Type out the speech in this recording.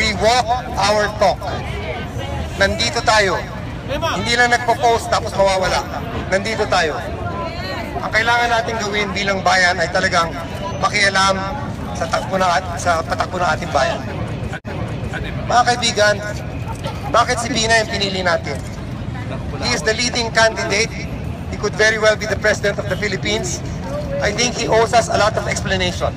We walk our talk. Nandito tayo. Hindi lang nagpo-post tapos mawawala. Nandito tayo. Ang kailangan natin gawin bilang bayan ay talagang makialam sa takbo ng, at- sa patakbo ng ating bayan. Mga kaibigan, bakit si Bina yung pinili natin? He is the leading candidate. He could very well be the President of the Philippines. I think he owes us a lot of explanation.